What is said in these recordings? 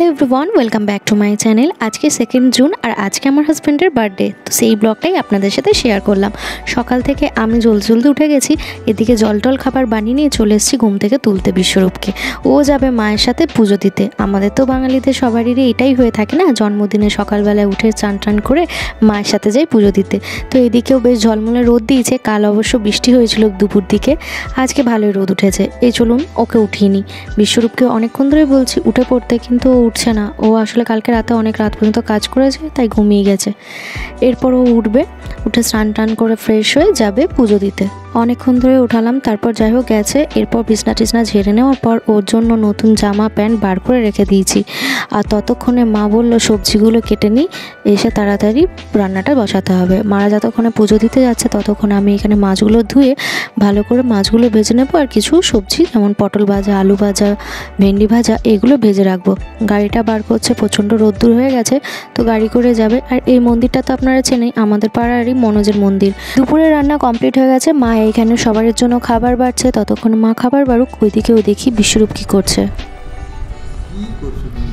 Hello everyone welcome back to my channel আজকে second June আর আজকে আমার হাজব্যান্ডের বার্থডে তো সেই ব্লগটাই আপনাদের সাথে শেয়ার করলাম। সকাল থেকে আমি জলদি জলদি উঠে গেছি, এদিকে জল টল খাবার বানিয়ে নিয়ে চলে এসেছি ঘুম থেকে তুলতে বিশ্বরূপকে। ও যাবে মায়ের সাথে পুজো দিতে। আমাদের তো বাঙালিদের সবারই এটাই হয়ে থাকে না, জন্মদিনে সকালবেলায় উঠে চান টান করে মায়ের সাথে যাই পুজো দিতে। তো এদিকেও বেশ ঝলমলে রোদ দিয়েছে, কাল অবশ্য বৃষ্টি হয়েছিল দুপুর দিকে। আজকে ভালোই রোদ উঠেছে। এই চলুন, ওকে উঠিয়ে নিই। বিশ্বরূপকে অনেকক্ষণ ধরেই বলছি, উঠে পড়তে, কিন্তু উঠছে না। ও আসলে কালকে রাতে অনেক রাত পর্যন্ত কাজ করেছে, তাই ঘুমিয়ে গেছে। এরপর ও উঠবে, উঠে স্নান টান করে ফ্রেশ হয়ে যাবে পুজো দিতে। অনেকক্ষণ ধরে উঠালাম, তারপর যাই হোক গেছে, এরপর বিছনা টিছনা ঝেড়ে নেওয়ার পর ওর জন্য নতুন জামা, প্যান্ট বার করে রেখে দিয়েছি। আর ততক্ষণে মা বলল, সবজিগুলো কেটে নিই, এসে তাড়াতাড়ি রান্নাটা বসাতে হবে। মারা যতক্ষণে পুজো দিতে যাচ্ছে, ততক্ষণে আমি এখানে মাছগুলো ধুয়ে ভালো করে মাছগুলো ভেজে নেব আর কিছু সবজি, যেমন পটল ভাজা, আলু ভাজা, ভেন্ডি ভাজা, এগুলো ভেজে রাখব। গাড়িটা বার করছে, প্রচণ্ড রোদ্দুর হয়ে গেছে, তো গাড়ি করে যাবে। আর এই মন্দিরটা তো আপনারা চেনেই, আমাদের পাড়ারই মনোজের মন্দির। দুপুরে রান্না কমপ্লিট হয়ে গেছে, মা এইখানে সবার জন্য খাবার বাড়ছে? ততক্ষণ মা খাবার বাড়ুক ওইদিকেও দেখি বিশ্বরূপ কি করছে। কি করছ তুমি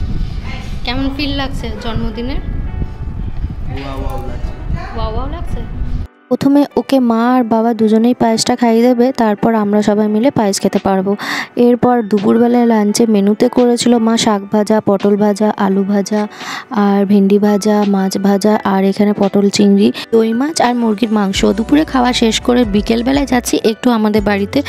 কেমন ফিল লাগছে জন্মদিনের? ওয়াও ওয়াও লাগছে। ওয়াও লাগছে? প্রথমে ওকে মা আর বাবা দুজনেই পায়েসটা খাইয়ে দেবে, তারপর আমরা সবাই মিলে পায়েস খেতে পারব। এরপর দুপুরবেলায় লাঞ্চে মেনুতে করেছিল মা শাক ভাজা, পটল ভাজা, আলু ভাজা, আর ভেন্ডি ভাজা, মাছ ভাজা, আর এখানে পটল চিংড়ি, দই মাছ আর মুরগির মাংস। দুপুরে খাওয়া শেষ করে বিকেলবেলায় যাচ্ছি একটু আমাদের বাড়িতে।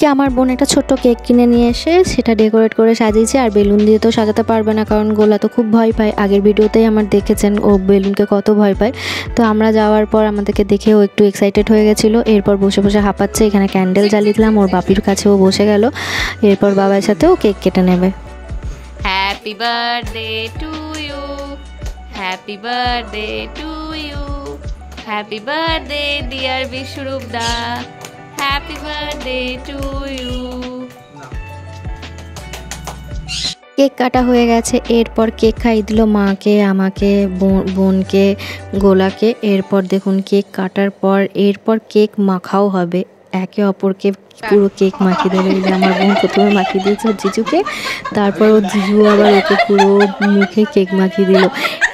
এদিকে আমার বোন একটা ছোট্ট কেক কিনে নিয়ে এসে সেটা ডেকোরেট করে সাজিয়েছে আর বেলুন দিয়ে তো সাজাতে পারবে না কারণ গোলা তো খুব ভয় পায় আগের ভিডিওতেই আমার দেখেছেন ও বেলুনকে কত ভয় পায় তো আমরা যাওয়ার পর আমাদেরকে দেখে ও একটু এক্সাইটেড হয়ে গেছিল এরপর বসে বসে হাঁপাচ্ছে এখানে ক্যান্ডেল জ্বালিয়ে দিলাম ওর বাপির কাছে ও বসে গেল এরপর বাবার সাথেও কেক কেটে নেবে Happy to you happy Happy birthday to you. Happy birthday, dear Vishrup Da. Happy birthday to you. Cake কাটা হয়ে গেছে এরপর কেক খাইয়ে দিল মাকে আমাকে বোন- বোনকে গোলাকে। এরপর দেখুন কেক কাটার পর এরপর কেক মাখাও হবে। একে অপরকে পুরো কেক মাখিয়ে দেবে আমার বোন প্রথমে মাখিয়ে দিয়েছে জিজুকে। তারপর ওর জিজু আবার ওকে পুরো মুখে কেক মাখিয়ে দিল।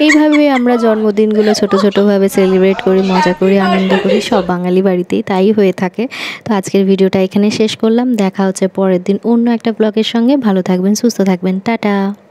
এইভাবে আমরা জন্মদিনগুলো ছোট ছোটোভাবে সেলিব্রেট করি, মজা করি, আনন্দ করি, সব বাঙালি বাড়িতেই তাই হয়ে থাকে। তো আজকের ভিডিওটা এখানে শেষ করলাম। দেখা হচ্ছে পরের দিন অন্য একটা ব্লগের সঙ্গে। ভালো থাকবেন, সুস্থ থাকবেন। টাটা!